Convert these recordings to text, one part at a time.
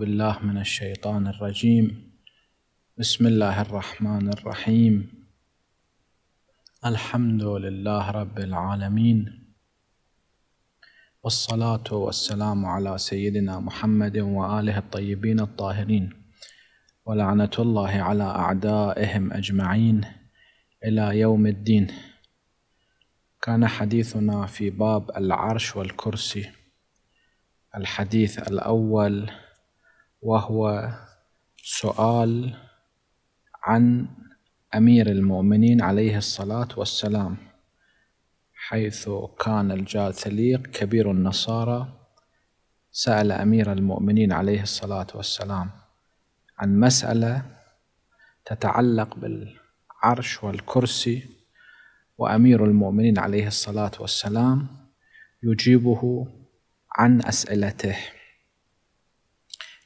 بالله من الشيطان الرجيم. بسم الله الرحمن الرحيم. الحمد لله رب العالمين. والصلاة والسلام على سيدنا محمد وآله الطيبين الطاهرين. ولعنة الله على أعدائهم أجمعين إلى يوم الدين. كان حديثنا في باب العرش والكرسي. الحديث الأول وهو سؤال عن أمير المؤمنين عليه الصلاة والسلام حيث كان الجاثليق كبير النصارى سأل أمير المؤمنين عليه الصلاة والسلام عن مسألة تتعلق بالعرش والكرسي وأمير المؤمنين عليه الصلاة والسلام يجيبه عن أسئلته.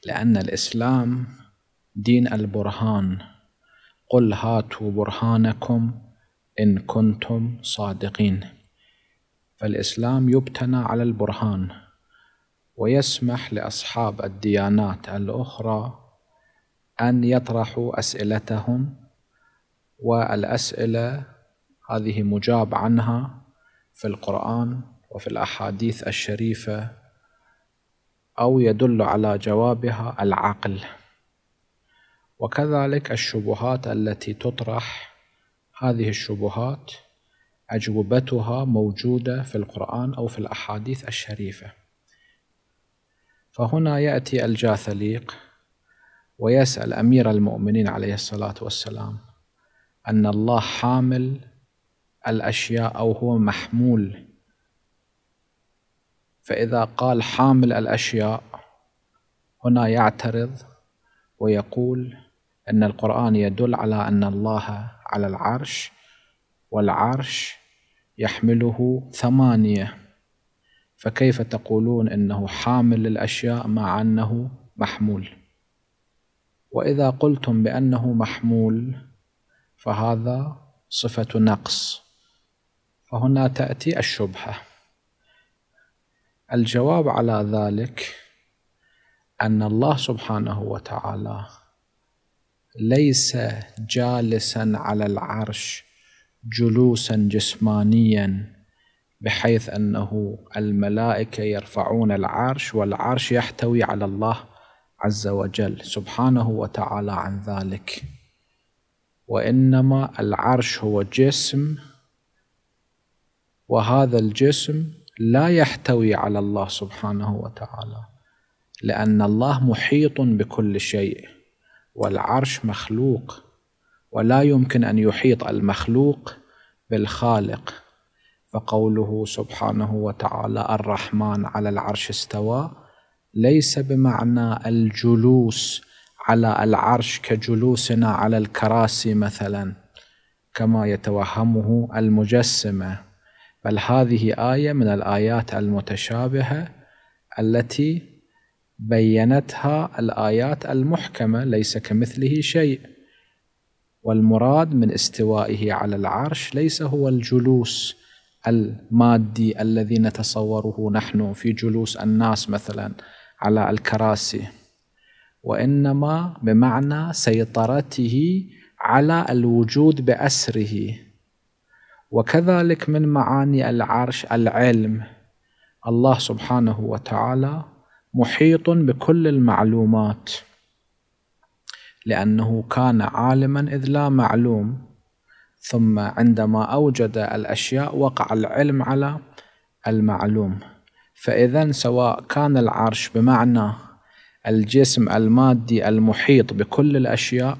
لأن الإسلام دين البرهان. قل هاتوا برهانكم إن كنتم صادقين. فالإسلام يبتنى على البرهان ويسمح لأصحاب الديانات الأخرى أن يطرحوا أسئلتهم والأسئلة هذه مجاب عنها في القرآن وفي الأحاديث الشريفة أو يدل على جوابها العقل. وكذلك الشبهات التي تطرح هذه الشبهات أجوبتها موجودة في القرآن أو في الأحاديث الشريفة. فهنا يأتي الجاثليق ويسأل أمير المؤمنين عليه الصلاة والسلام أن الله حامل الأشياء أو هو محمول فإذا قال حامل الأشياء هنا يعترض ويقول أن القرآن يدل على أن الله على العرش والعرش يحمله ثمانية. فكيف تقولون أنه حامل للأشياء مع أنه محمول؟ وإذا قلتم بأنه محمول فهذا صفة نقص. فهنا تأتي الشبهة. الجواب على ذلك أن الله سبحانه وتعالى ليس جالسا على العرش جلوسا جسمانيا بحيث أنه الملائكة يرفعون العرش والعرش يحتوي على الله عز وجل سبحانه وتعالى عن ذلك. وإنما العرش هو جسم وهذا الجسم لا يحتوي على الله سبحانه وتعالى لأن الله محيط بكل شيء والعرش مخلوق ولا يمكن أن يحيط المخلوق بالخالق. فقوله سبحانه وتعالى الرحمن على العرش استوى ليس بمعنى الجلوس على العرش كجلوسنا على الكراسي مثلا كما يتوهمه المجسمة. بل هذه آية من الآيات المتشابهة التي بينتها الآيات المحكمة ليس كمثله شيء. والمراد من استوائه على العرش ليس هو الجلوس المادي الذي نتصوره نحن في جلوس الناس مثلا على الكراسي وإنما بمعنى سيطرته على الوجود بأسره. وكذلك من معاني العرش العلم. الله سبحانه وتعالى محيط بكل المعلومات لأنه كان عالما إذ لا معلوم. ثم عندما أوجد الأشياء وقع العلم على المعلوم. فاذا سواء كان العرش بمعنى الجسم المادي المحيط بكل الأشياء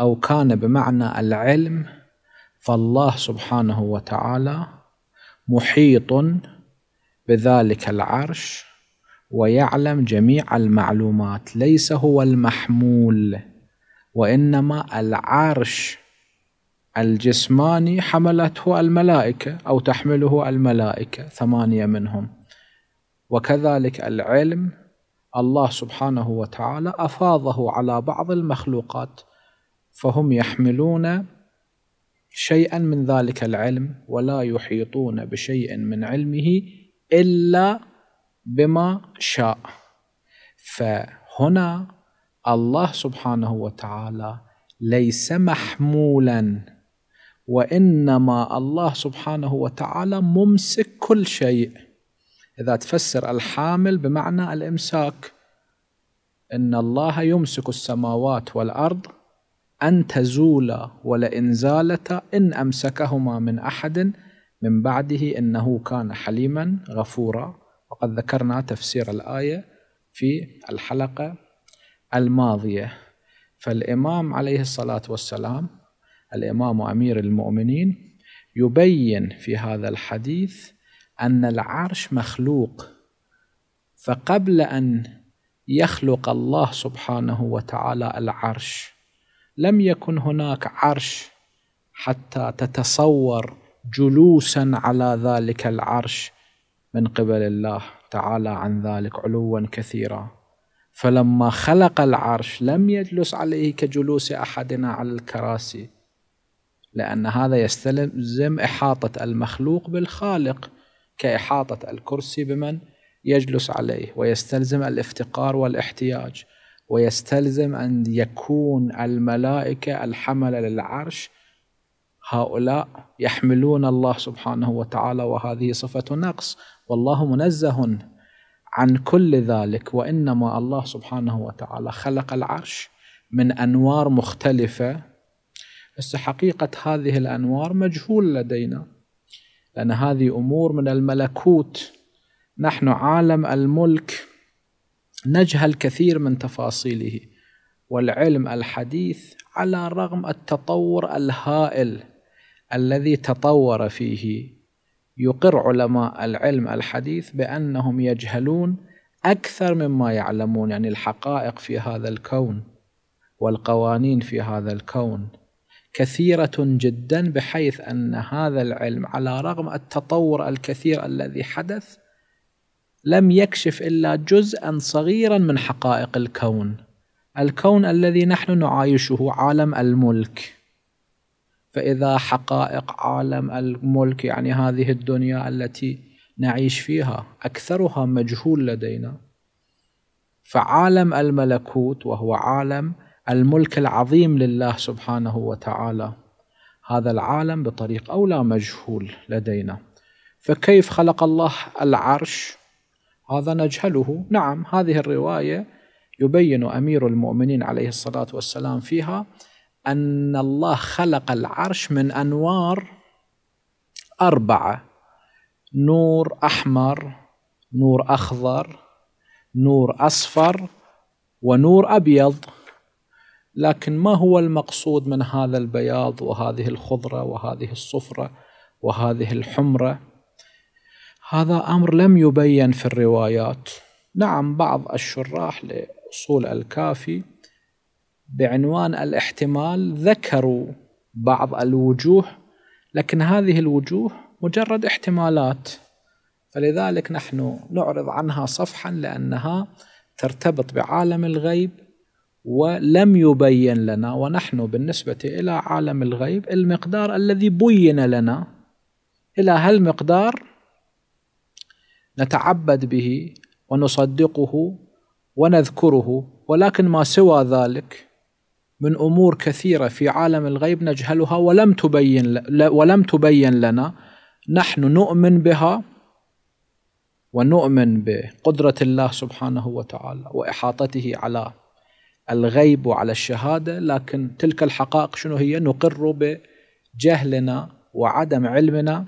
أو كان بمعنى العلم فالله سبحانه وتعالى محيط بذلك العرش ويعلم جميع المعلومات ليس هو المحمول وإنما العرش الجسماني حملته الملائكة أو تحمله الملائكة ثمانية منهم. وكذلك العلم الله سبحانه وتعالى أفاضه على بعض المخلوقات فهم يحملون شيئا من ذلك العلم ولا يحيطون بشيء من علمه إلا بما شاء. هنا الله سبحانه وتعالى ليس محمولا وإنما الله سبحانه وتعالى ممسك كل شيء. إذا تفسر الحامل بمعنى الإمساك إن الله يمسك السماوات والأرض أن تزولا ولئن زالتا إن أمسكهما من أحد من بعده إنه كان حليما غفورا. وقد ذكرنا تفسير الآية في الحلقة الماضية. فالإمام عليه الصلاة والسلام الإمام أمير المؤمنين يبين في هذا الحديث أن العرش مخلوق. فقبل أن يخلق الله سبحانه وتعالى العرش لم يكن هناك عرش حتى تتصور جلوسا على ذلك العرش من قبل الله تعالى عن ذلك علوا كثيرا. فلما خلق العرش لم يجلس عليه كجلوس أحدنا على الكراسي لأن هذا يستلزم إحاطة المخلوق بالخالق كإحاطة الكرسي بمن يجلس عليه ويستلزم الافتقار والاحتياج. ويستلزم أن يكون الملائكة الحمله للعرش هؤلاء يحملون الله سبحانه وتعالى وهذه صفة نقص والله منزه عن كل ذلك وإنما الله سبحانه وتعالى خلق العرش من أنوار مختلفة. بس حقيقة هذه الأنوار مجهول لدينا لأن هذه أمور من الملكوت. نحن عالم الملك نجهل كثير من تفاصيله والعلم الحديث على رغم التطور الهائل الذي تطور فيه. يقر علماء العلم الحديث بأنهم يجهلون أكثر مما يعلمون يعني الحقائق في هذا الكون والقوانين في هذا الكون كثيرة جدا بحيث أن هذا العلم على رغم التطور الكثير الذي حدث لم يكشف إلا جزءا صغيرا من حقائق الكون. الكون الذي نحن نعايشه عالم الملك. فإذا حقائق عالم الملك يعني هذه الدنيا التي نعيش فيها أكثرها مجهول لدينا. فعالم الملكوت وهو عالم الملك العظيم لله سبحانه وتعالى. هذا العالم بطريق أولى مجهول لدينا. فكيف خلق الله العرش؟ هذا نجهله. نعم هذه الرواية يبين أمير المؤمنين عليه الصلاة والسلام فيها أن الله خلق العرش من أنوار أربعة نور أحمر نور أخضر نور أصفر ونور أبيض. لكن ما هو المقصود من هذا البياض وهذه الخضرة وهذه الصفرة وهذه الحمرة؟ هذا أمر لم يبين في الروايات. نعم بعض الشراح لأصول الكافي بعنوان الاحتمال ذكروا بعض الوجوه لكن هذه الوجوه مجرد احتمالات. فلذلك نحن نعرض عنها صفحا لأنها ترتبط بعالم الغيب ولم يبين لنا ونحن بالنسبة إلى عالم الغيب المقدار الذي بين لنا إلى هالمقدار نتعبد به ونصدقه ونذكره ولكن ما سوى ذلك من أمور كثيرة في عالم الغيب نجهلها ولم تبين ولم تبين لنا نحن نؤمن بها ونؤمن بقدرة الله سبحانه وتعالى وإحاطته على الغيب وعلى الشهادة لكن تلك الحقائق شنو هي؟ نقر بجهلنا وعدم علمنا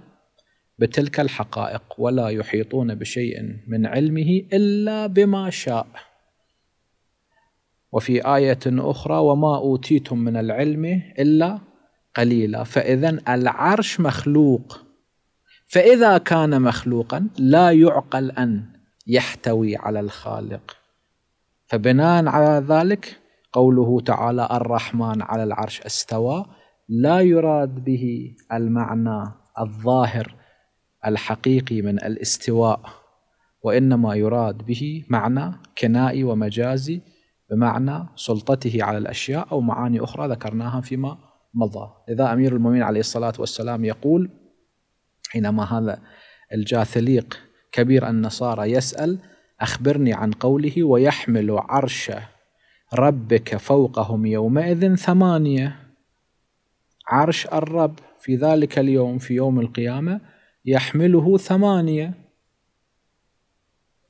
بتلك الحقائق ولا يحيطون بشيء من علمه إلا بما شاء. وفي آية أخرى وما أوتيتم من العلم إلا قليلا. فإذا العرش مخلوق. فإذا كان مخلوقا لا يعقل أن يحتوي على الخالق. فبناء على ذلك قوله تعالى الرحمن على العرش استوى. لا يراد به المعنى الظاهر الحقيقي من الاستواء وإنما يراد به معنى كنائي ومجازي بمعنى سلطته على الأشياء أو معاني أخرى ذكرناها فيما مضى. لذا أمير المؤمنين عليه الصلاة والسلام يقول حينما هذا الجاثليق كبير النصارى يسأل أخبرني عن قوله ويحمل عرش ربك فوقهم يومئذ ثمانية. عرش الرب في ذلك اليوم في يوم القيامة يحمله ثمانية.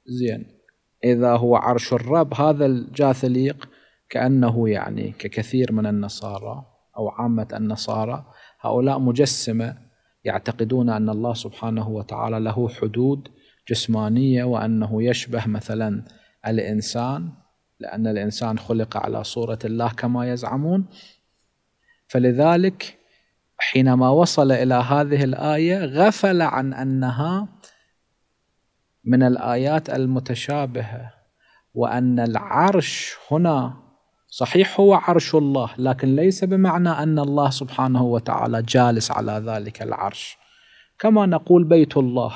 زين. إذا هو عرش الرب هذا الجاثليق كأنه يعني ككثير من النصارى أو عامة النصارى هؤلاء مجسمة يعتقدون أن الله سبحانه وتعالى له حدود جسمانية وأنه يشبه مثلا الإنسان لأن الإنسان خلق على صورة الله كما يزعمون. فلذلك حينما وصل إلى هذه الآية غفل عن أنها من الآيات المتشابهة وأن العرش هنا صحيح هو عرش الله لكن ليس بمعنى أن الله سبحانه وتعالى جالس على ذلك العرش. كما نقول بيت الله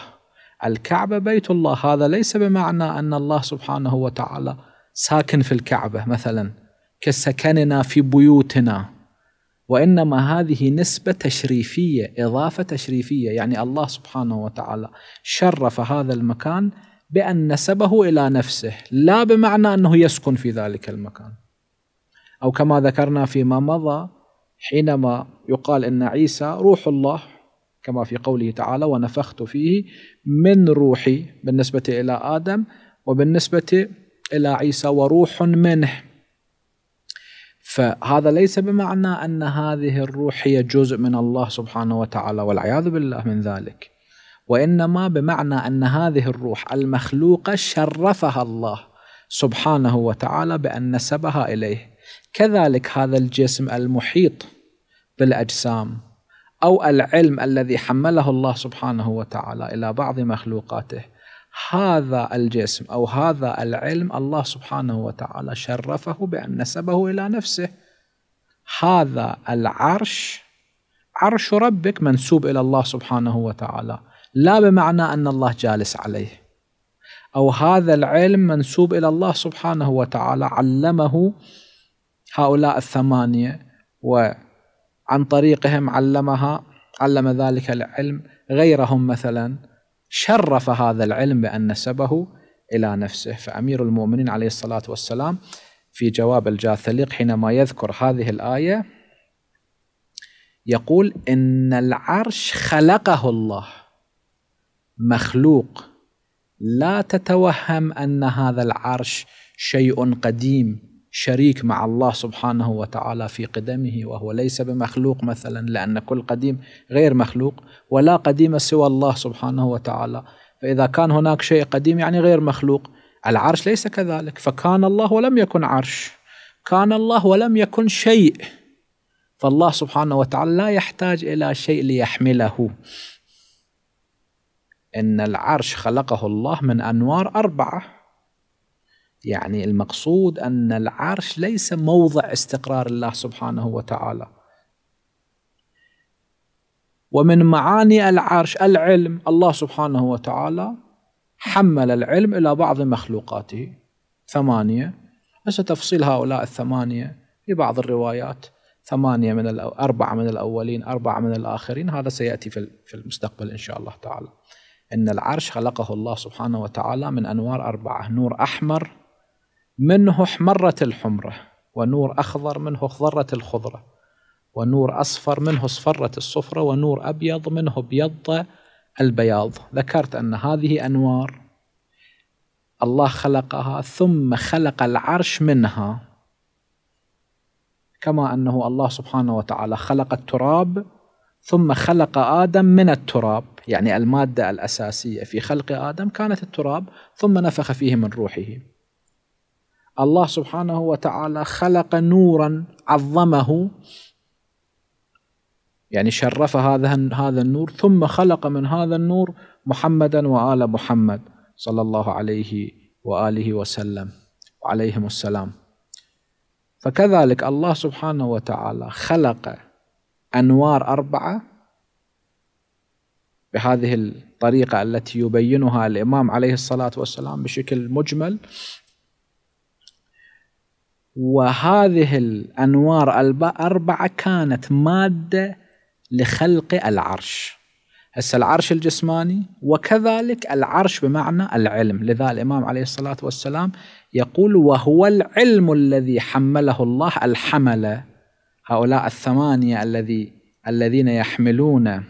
الكعبة بيت الله هذا ليس بمعنى أن الله سبحانه وتعالى ساكن في الكعبة مثلا كسكننا في بيوتنا. وإنما هذه نسبة تشريفية إضافة تشريفية. يعني الله سبحانه وتعالى شرف هذا المكان بأن نسبه إلى نفسه لا بمعنى أنه يسكن في ذلك المكان. أو كما ذكرنا فيما مضى حينما يقال إن عيسى روح الله كما في قوله تعالى ونفخت فيه من روحي بالنسبة إلى آدم وبالنسبة إلى عيسى وروح منه فهذا ليس بمعنى أن هذه الروح هي جزء من الله سبحانه وتعالى والعياذ بالله من ذلك. وإنما بمعنى أن هذه الروح المخلوقة شرفها الله سبحانه وتعالى بأن نسبها إليه. كذلك هذا الجسم المحيط بالأجسام أو العلم الذي حمله الله سبحانه وتعالى إلى بعض مخلوقاته. هذا الجسم أو هذا العلم الله سبحانه وتعالى شرفه بأن نسبه إلى نفسه. هذا العرش عرش ربك منسوب إلى الله سبحانه وتعالى لا بمعنى أن الله جالس عليه. أو هذا العلم منسوب إلى الله سبحانه وتعالى علمه هؤلاء الثمانية وعن طريقهم علمها علم ذلك العلم غيرهم مثلا. شرف هذا العلم بأن نسبه إلى نفسه. فأمير المؤمنين عليه الصلاة والسلام في جواب الجاثليق حينما يذكر هذه الآية يقول إن العرش خلقه الله مخلوق. لا تتوهم أن هذا العرش شيء قديم. شريك مع الله سبحانه وتعالى في قدمه وهو ليس بمخلوق مثلا لأن كل قديم غير مخلوق ولا قديم سوى الله سبحانه وتعالى. فإذا كان هناك شيء قديم يعني غير مخلوق العرش ليس كذلك. فكان الله ولم يكن عرش. كان الله ولم يكن شيء. فالله سبحانه وتعالى لا يحتاج إلى شيء ليحمله. إن العرش خلقه الله من أنوار أربعة. يعني المقصود أن العرش ليس موضع استقرار الله سبحانه وتعالى. ومن معاني العرش العلم الله سبحانه وتعالى حمل العلم إلى بعض مخلوقاته. ثمانية ليس تفصيل هؤلاء الثمانية؟ في بعض الروايات ثمانية من الأو... أربعة من الأولين أربعة من الآخرين. هذا سيأتي في المستقبل إن شاء الله تعالى. إن العرش خلقه الله سبحانه وتعالى من أنوار أربعة نور أحمر منه احمرة الحمرة ونور أخضر منه اخضرة الخضرة ونور أصفر منه اصفرة الصفرة ونور أبيض منه أبيض البياض. ذكرت أن هذه أنوار الله خلقها ثم خلق العرش منها كما أنه الله سبحانه وتعالى خلق التراب ثم خلق آدم من التراب. يعني المادة الأساسية في خلق آدم كانت التراب ثم نفخ فيه من روحه. الله سبحانه وتعالى خلق نورا عظمه يعني شرف هذا هذا النور ثم خلق من هذا النور محمدا وآل محمد صلى الله عليه وآله وسلم. وعليهم السلام. فكذلك الله سبحانه وتعالى خلق أنوار أربعة بهذه الطريقة التي يبينها الإمام عليه الصلاة والسلام بشكل مجمل. وهذه الأنوار الأربعة كانت مادة لخلق العرش. هسه العرش الجسماني وكذلك العرش بمعنى العلم. لذا الإمام عليه الصلاة والسلام يقول وهو العلم الذي حمله الله الحمل. هؤلاء الثمانية الذي الذين يحملون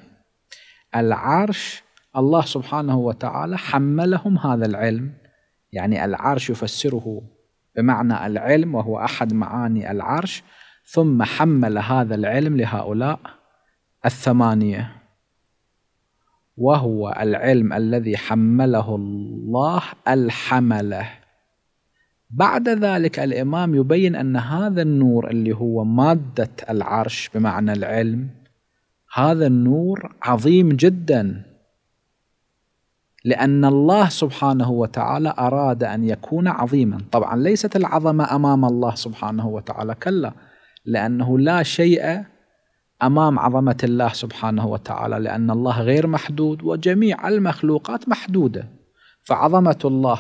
العرش الله سبحانه وتعالى حملهم هذا العلم. يعني العرش يفسره بمعنى العلم وهو أحد معاني العرش ثم حمل هذا العلم لهؤلاء الثمانية. وهو العلم الذي حمله الله الحملة. بعد ذلك الإمام يبين أن هذا النور اللي هو مادة العرش بمعنى العلم هذا النور عظيم جدا. لأن الله سبحانه وتعالى أراد أن يكون عظيما. طبعا ليست العظمة أمام الله سبحانه وتعالى كلا لأنه لا شيء أمام عظمة الله سبحانه وتعالى لأن الله غير محدود وجميع المخلوقات محدودة. فعظمة الله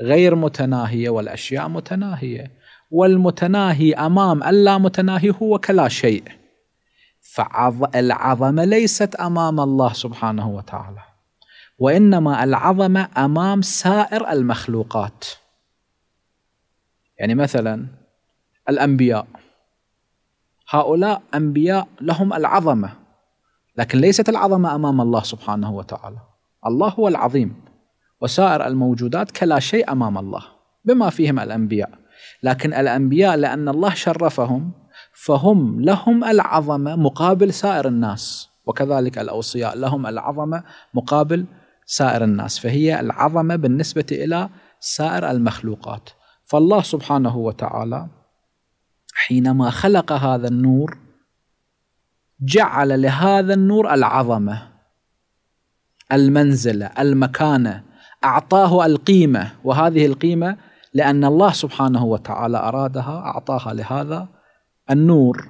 غير متناهية والأشياء متناهية والمتناهي أمام اللا متناهي هو كلا شيء. فالعظمه ليست أمام الله سبحانه وتعالى. وإنما العظمة أمام سائر المخلوقات. يعني مثلا الأنبياء. هؤلاء أنبياء لهم العظمة لكن ليست العظمة أمام الله سبحانه وتعالى. الله هو العظيم وسائر الموجودات كلا شيء أمام الله بما فيهم الأنبياء. لكن الأنبياء لأن الله شرفهم فهم لهم العظمة مقابل سائر الناس. وكذلك الأوصياء لهم العظمة مقابل سائر الناس فهي العظمة بالنسبة إلى سائر المخلوقات. فالله سبحانه وتعالى حينما خلق هذا النور جعل لهذا النور العظمة المنزله المكانة أعطاه القيمة. وهذه القيمة لأن الله سبحانه وتعالى أرادها أعطاها لهذا النور.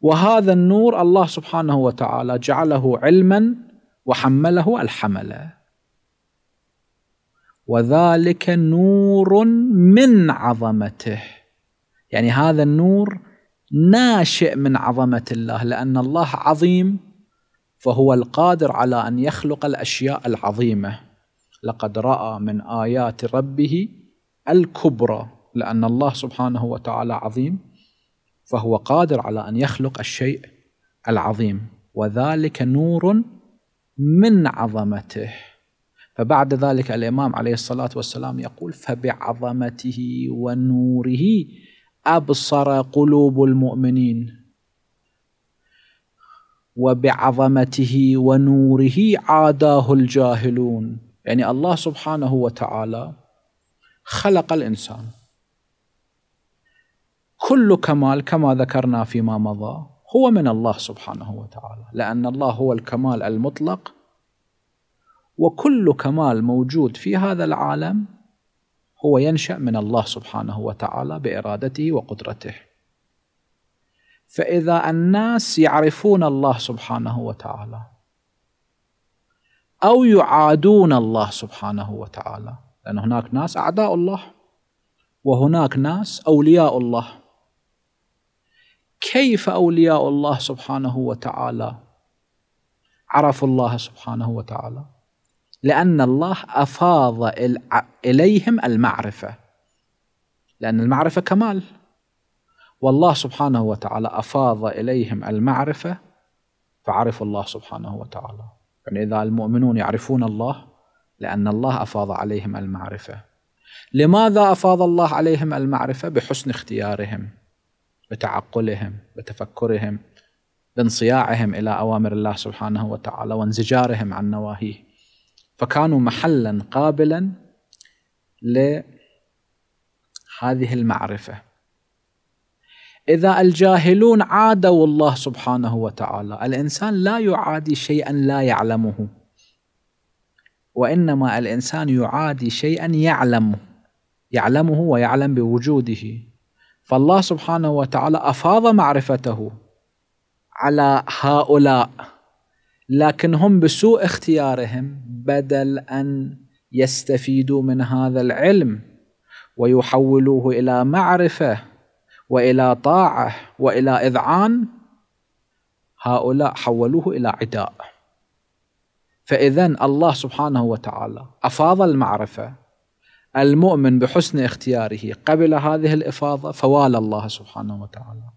وهذا النور الله سبحانه وتعالى جعله علما وحمله الحمل وذلك نور من عظمته. يعني هذا النور ناشئ من عظمة الله لأن الله عظيم فهو القادر على أن يخلق الأشياء العظيمة. لقد رأى من آيات ربه الكبرى لأن الله سبحانه وتعالى عظيم فهو قادر على أن يخلق الشيء العظيم. وذلك نور من عظمته. فبعد ذلك الإمام عليه الصلاة والسلام يقول فبعظمته ونوره أبصر قلوب المؤمنين. وبعظمته ونوره عاداه الجاهلون. يعني الله سبحانه وتعالى خلق الإنسان. كل كمال كما ذكرنا فيما مضى. هو من الله سبحانه وتعالى لأن الله هو الكمال المطلق وكل كمال موجود في هذا العالم هو ينشأ من الله سبحانه وتعالى بإرادته وقدرته. فإذا الناس يعرفون الله سبحانه وتعالى أو يعادون الله سبحانه وتعالى لأن هناك ناس أعداء الله وهناك ناس أولياء الله. كيف أولياء الله سبحانه وتعالى؟ عرفوا الله سبحانه وتعالى. لأن الله أفاض إليهم المعرفة. لأن المعرفة كمال. والله سبحانه وتعالى أفاض إليهم المعرفة فعرفوا الله سبحانه وتعالى. يعني إذا المؤمنون يعرفون الله لأن الله أفاض عليهم المعرفة. لماذا أفاض الله عليهم المعرفة؟ بحسن اختيارهم. بتعقلهم بتفكرهم بانصياعهم إلى أوامر الله سبحانه وتعالى وانزجارهم عن نواهيه. فكانوا محلا قابلا لهذه المعرفة. إذا الجاهلون عادوا الله سبحانه وتعالى الإنسان لا يعادي شيئا لا يعلمه. وإنما الإنسان يعادي شيئا يعلمه يعلمه ويعلم بوجوده. فالله سبحانه وتعالى أفاض معرفته على هؤلاء لكن هم بسوء اختيارهم بدل أن يستفيدوا من هذا العلم ويحولوه إلى معرفة وإلى طاعة وإلى إذعان هؤلاء حولوه إلى عداء. فإذا الله سبحانه وتعالى أفاض المعرفة المؤمن بحسن اختياره قبل هذه الإفاضة فوالى الله سبحانه وتعالى.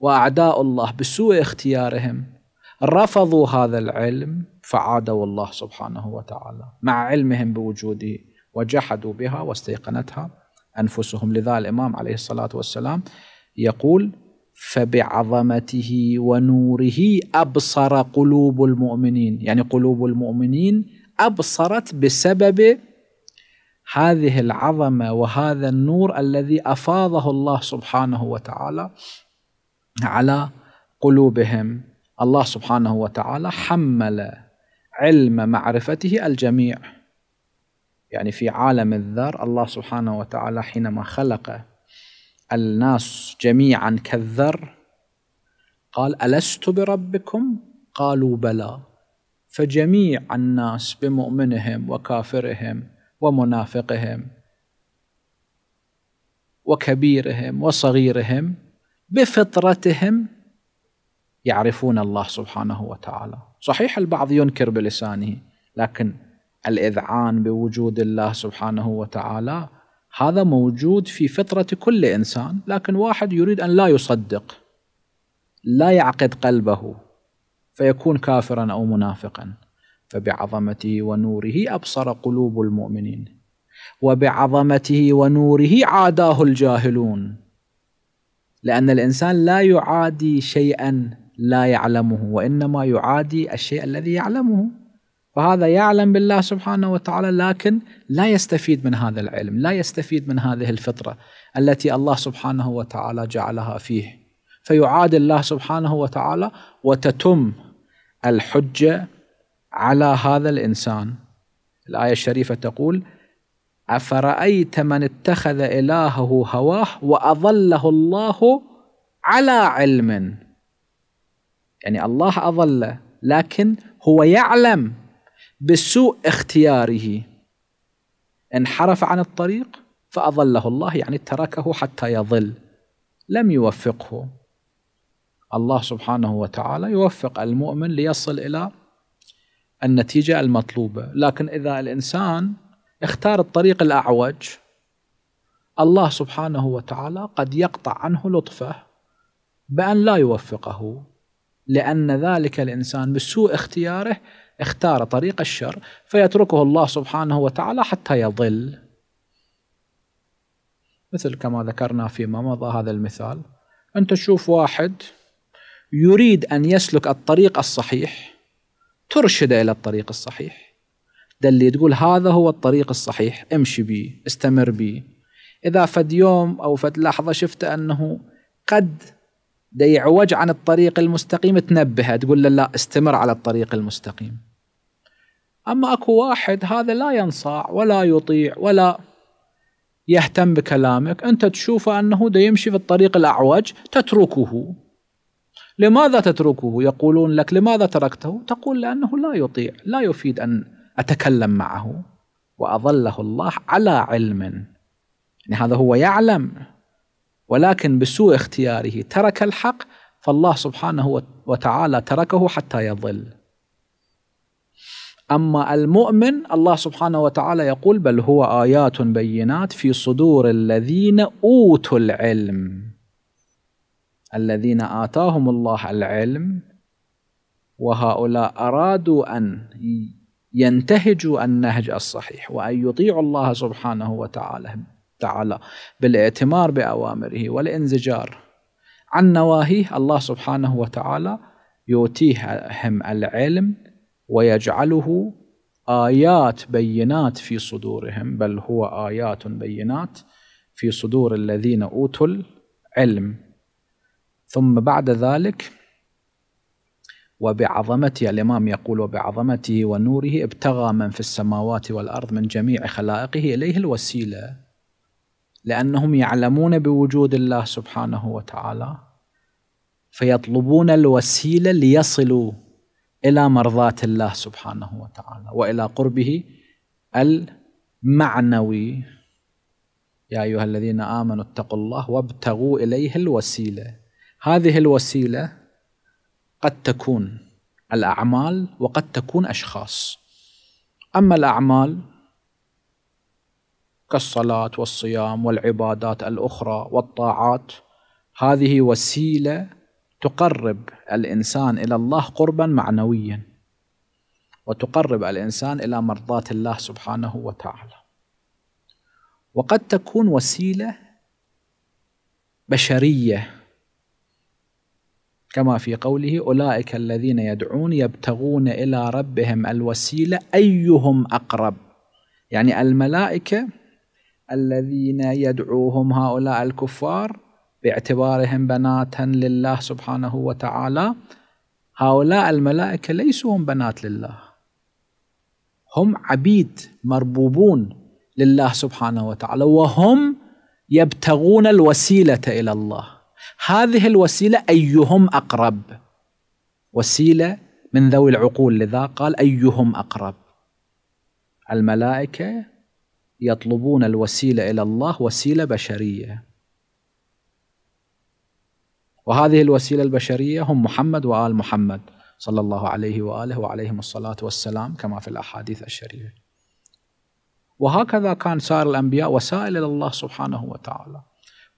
وأعداء الله بسوء اختيارهم رفضوا هذا العلم فعادوا الله سبحانه وتعالى مع علمهم بوجوده وجحدوا بها واستيقنتها أنفسهم. لذا الإمام عليه الصلاة والسلام يقول فبعظمته ونوره أبصر قلوب المؤمنين. يعني قلوب المؤمنين أبصرت بسبب هذه العظمة وهذا النور الذي أفاضه الله سبحانه وتعالى على قلوبهم. الله سبحانه وتعالى حمل علم معرفته الجميع. يعني في عالم الذر الله سبحانه وتعالى حينما خلق الناس جميعا كالذر قال ألست بربكم؟ قالوا بلى. فجميع الناس بمؤمنهم وكافرهم ومنافقهم وكبيرهم وصغيرهم بفطرتهم يعرفون الله سبحانه وتعالى. صحيح البعض ينكر بلسانه لكن الإذعان بوجود الله سبحانه وتعالى هذا موجود في فطرة كل إنسان لكن واحد يريد أن لا يصدق لا يعقد قلبه فيكون كافرا أو منافقا. فبعظمته ونوره أبصر قلوب المؤمنين. وبعظمته ونوره عاداه الجاهلون. لأن الإنسان لا يعادي شيئا لا يعلمه وإنما يعادي الشيء الذي يعلمه. فهذا يعلم بالله سبحانه وتعالى لكن لا يستفيد من هذا العلم لا يستفيد من هذه الفطرة التي الله سبحانه وتعالى جعلها فيه. فيعادي الله سبحانه وتعالى وتتم الحجة على هذا الإنسان. الآية الشريفة تقول أفرأيت من اتخذ إلهه هواه واضله الله على علم. يعني الله اضله لكن هو يعلم بسوء اختياره. انحرف عن الطريق فأضله الله يعني تركه حتى يضل لم يوفقه. الله سبحانه وتعالى يوفق المؤمن ليصل إلى النتيجة المطلوبة. لكن إذا الإنسان اختار الطريق الأعوج الله سبحانه وتعالى قد يقطع عنه لطفه بأن لا يوفقه لأن ذلك الإنسان بسوء اختياره اختار طريق الشر فيتركه الله سبحانه وتعالى حتى يضل. مثل كما ذكرنا فيما مضى هذا المثال. أنت تشوف واحد يريد أن يسلك الطريق الصحيح ترشده إلى الطريق الصحيح. دلي تقول هذا هو الطريق الصحيح. امشي به استمر به إذا فد يوم أو فد لحظة شفت أنه قد يعوج عن الطريق المستقيم تنبهه تقول له لا استمر على الطريق المستقيم. أما أكو واحد هذا لا ينصاع ولا يطيع ولا يهتم بكلامك أنت تشوفه أنه دا يمشي في الطريق الأعوج تتركه. لماذا تتركه؟ يقولون لك لماذا تركته؟ تقول لأنه لا يطيع لا يفيد أن أتكلم معه وأظله الله على علم. يعني هذا هو يعلم ولكن بسوء اختياره ترك الحق فالله سبحانه وتعالى تركه حتى يضل. أما المؤمن الله سبحانه وتعالى يقول بل هو آيات بينات في صدور الذين أوتوا العلم. الذين آتاهم الله العلم وهؤلاء أرادوا أن ينتهجوا النهج الصحيح وأن يطيعوا الله سبحانه وتعالى تعالى بالائتمار بأوامره والانزجار عن نواهيه. الله سبحانه وتعالى يؤتيهم العلم ويجعله آيات بينات في صدورهم بل هو آيات بينات في صدور الذين أوتوا العلم. ثم بعد ذلك وبعظمته الإمام يقول وبعظمته ونوره ابتغى من في السماوات والأرض من جميع خلائقه إليه الوسيلة لأنهم يعلمون بوجود الله سبحانه وتعالى فيطلبون الوسيلة ليصلوا إلى مرضاة الله سبحانه وتعالى وإلى قربه المعنوي. يا أيها الذين آمنوا اتقوا الله وابتغوا إليه الوسيلة. هذه الوسيلة قد تكون الأعمال وقد تكون أشخاص. أما الأعمال كالصلاة والصيام والعبادات الأخرى والطاعات هذه وسيلة تقرب الإنسان إلى الله قربا معنويا وتقرب الإنسان إلى مرضاة الله سبحانه وتعالى. وقد تكون وسيلة بشرية كما في قوله أولئك الذين يدعون يبتغون إلى ربهم الوسيلة أيهم أقرب. يعني الملائكة الذين يدعوهم هؤلاء الكفار باعتبارهم بناتا لله سبحانه وتعالى هؤلاء الملائكة ليسوا هم بنات لله. هم عبيد مربوبون لله سبحانه وتعالى وهم يبتغون الوسيلة إلى الله. هذه الوسيلة أيهم أقرب؟ وسيلة من ذوي العقول لذا قال أيهم أقرب؟ الملائكة يطلبون الوسيلة إلى الله وسيلة بشرية. وهذه الوسيلة البشرية هم محمد وآل محمد صلى الله عليه وآله وعليهم الصلاة والسلام كما في الأحاديث الشريفة. وهكذا كان سائر الأنبياء وسائل إلى الله سبحانه وتعالى.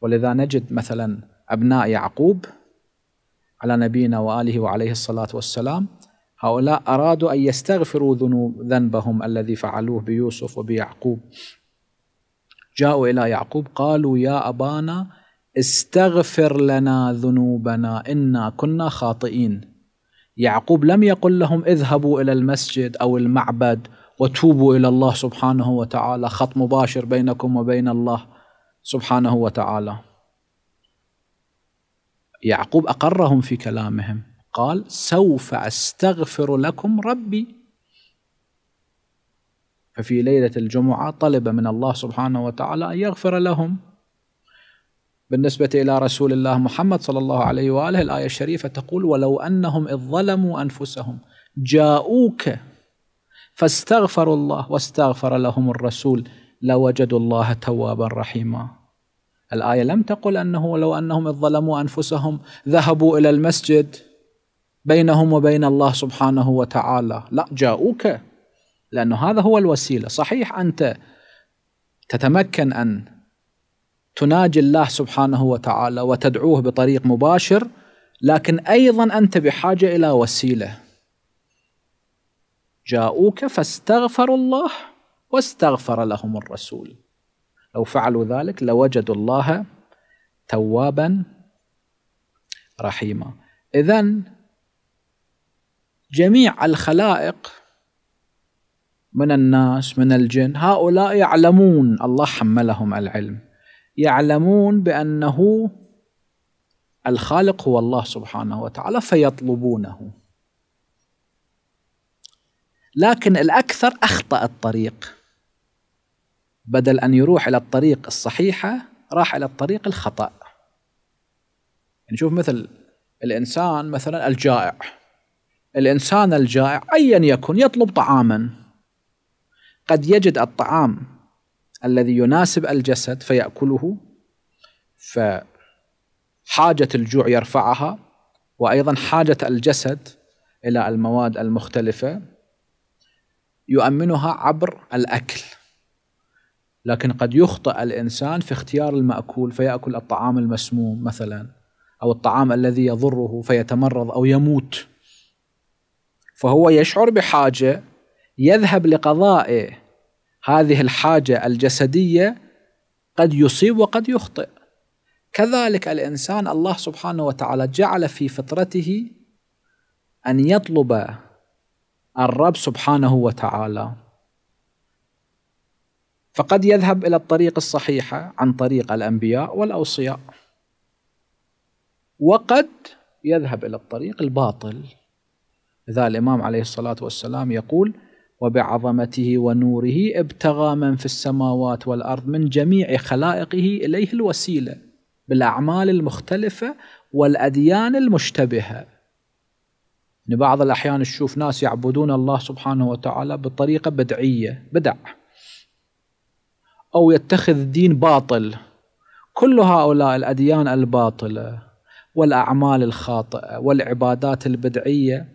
ولذا نجد مثلا أبناء يعقوب على نبينا وآله وعليه الصلاة والسلام. هؤلاء أرادوا أن يستغفروا ذنوب ذنبهم الذي فعلوه بيوسف وبيعقوب. جاءوا إلى يعقوب قالوا يا أبانا استغفر لنا ذنوبنا إنا كنا خاطئين. يعقوب لم يقل لهم اذهبوا إلى المسجد أو المعبد وتوبوا إلى الله سبحانه وتعالى خط مباشر بينكم وبين الله سبحانه وتعالى. يعقوب أقرهم في كلامهم قال سوف أستغفر لكم ربي. ففي ليلة الجمعة طلب من الله سبحانه وتعالى أن يغفر لهم. بالنسبة إلى رسول الله محمد صلى الله عليه وآله الآية الشريفة تقول ولو أنهم إذ ظلموا أنفسهم جاءوك فاستغفروا الله واستغفر لهم الرسول لوجدوا الله توابا رحيما. الآية لم تقل أنه لو أنهم ظلموا أنفسهم ذهبوا إلى المسجد بينهم وبين الله سبحانه وتعالى. لا جاءوك لأنه هذا هو الوسيلة. صحيح أنت تتمكن أن تناجي الله سبحانه وتعالى وتدعوه بطريق مباشر لكن أيضا أنت بحاجة إلى وسيلة. جاءوك فاستغفروا الله واستغفر لهم الرسول. لو فعلوا ذلك لوجدوا الله توابا رحيما. اذا جميع الخلائق من الناس من الجن هؤلاء يعلمون الله حملهم العلم يعلمون بأنه الخالق هو الله سبحانه وتعالى فيطلبونه. لكن الأكثر أخطأ الطريق. بدل أن يروح إلى الطريق الصحيحة راح إلى الطريق الخطأ. نشوف يعني مثل الإنسان مثلا الجائع. الإنسان الجائع أيا يكن يطلب طعاما. قد يجد الطعام الذي يناسب الجسد فيأكله فحاجة الجوع يرفعها وأيضا حاجة الجسد إلى المواد المختلفة يؤمنها عبر الأكل. لكن قد يخطئ الإنسان في اختيار المأكول فيأكل الطعام المسموم مثلا أو الطعام الذي يضره فيتمرض أو يموت. فهو يشعر بحاجة يذهب لقضاء هذه الحاجة الجسدية قد يصيب وقد يخطئ. كذلك الإنسان الله سبحانه وتعالى جعل في فطرته أن يطلب الرب سبحانه وتعالى فقد يذهب إلى الطريق الصحيحه عن طريق الأنبياء والأوصياء. وقد يذهب إلى الطريق الباطل. لذا الإمام عليه الصلاة والسلام يقول وبعظمته ونوره ابتغى من في السماوات والأرض من جميع خلائقه إليه الوسيلة بالأعمال المختلفة والأديان المشتبهة. يعني بعض الأحيان تشوف ناس يعبدون الله سبحانه وتعالى بطريقة بدعية بدع. أو يتخذ دين باطل. كل هؤلاء الأديان الباطلة والأعمال الخاطئة والعبادات البدعية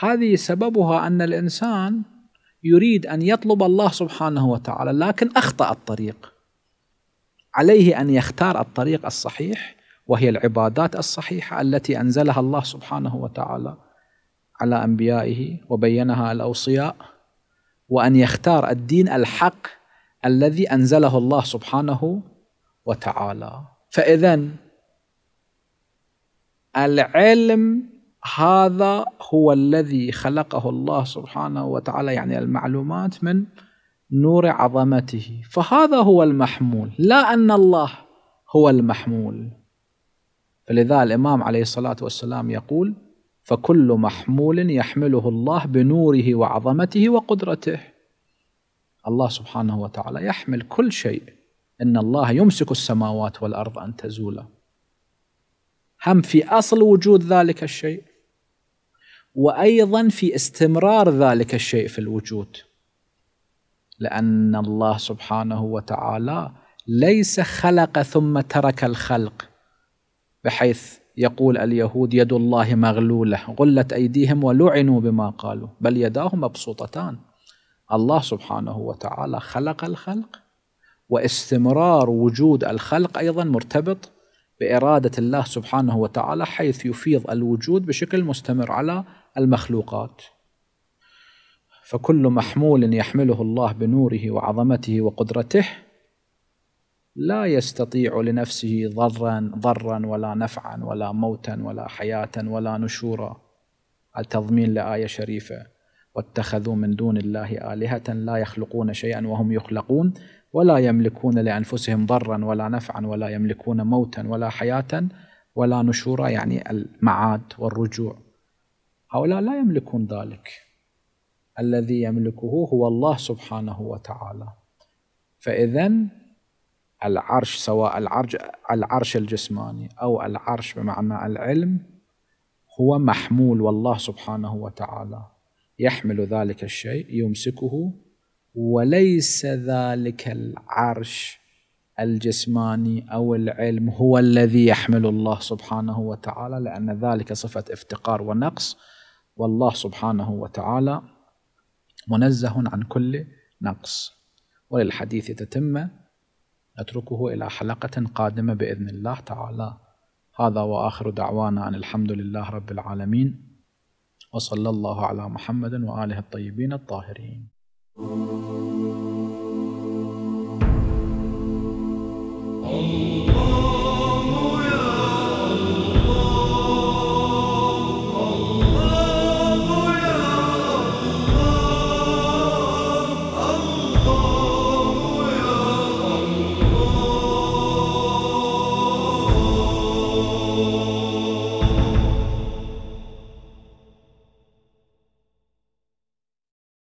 هذه سببها أن الإنسان يريد أن يطلب الله سبحانه وتعالى لكن أخطأ الطريق. عليه أن يختار الطريق الصحيح وهي العبادات الصحيحة التي أنزلها الله سبحانه وتعالى على أنبيائه وبينها الأوصياء وأن يختار الدين الحق الذي أنزله الله سبحانه وتعالى. فاذا العلم هذا هو الذي خلقه الله سبحانه وتعالى يعني المعلومات من نور عظمته. فهذا هو المحمول. لا أن الله هو المحمول. فلذا الإمام عليه الصلاة والسلام يقول فكل محمول يحمله الله بنوره وعظمته وقدرته. الله سبحانه وتعالى يحمل كل شيء. إن الله يمسك السماوات والأرض أن تزولا. هم في أصل وجود ذلك الشيء وأيضا في استمرار ذلك الشيء في الوجود. لأن الله سبحانه وتعالى ليس خلق ثم ترك الخلق بحيث يقول اليهود يد الله مغلولة غلت أيديهم ولعنوا بما قالوا بل يداه مبسوطتان. الله سبحانه وتعالى خلق الخلق واستمرار وجود الخلق أيضا مرتبط بإرادة الله سبحانه وتعالى حيث يفيض الوجود بشكل مستمر على المخلوقات. فكل محمول يحمله الله بنوره وعظمته وقدرته لا يستطيع لنفسه ضرا ضرا ولا نفعا ولا موتا ولا حياة ولا نشورا. التضمين لآية شريفة. واتخذوا من دون الله آلهة لا يخلقون شيئا وهم يخلقون ولا يملكون لأنفسهم ضرا ولا نفعا ولا يملكون موتا ولا حياة ولا نشورا يعني المعاد والرجوع. هؤلاء لا يملكون ذلك. الذي يملكه هو الله سبحانه وتعالى. فاذا العرش سواء العرش العرش الجسماني أو العرش بمعنى العلم هو محمول والله سبحانه وتعالى. يحمل ذلك الشيء يمسكه وليس ذلك العرش الجسماني أو العلم هو الذي يحمل الله سبحانه وتعالى لأن ذلك صفة افتقار ونقص. والله سبحانه وتعالى منزه عن كل نقص. وللحديث تتمه نتركه إلى حلقة قادمة بإذن الله تعالى. هذا وآخر دعوانا أن الحمد لله رب العالمين. وصلى الله على محمد وآله الطيبين الطاهرين. الله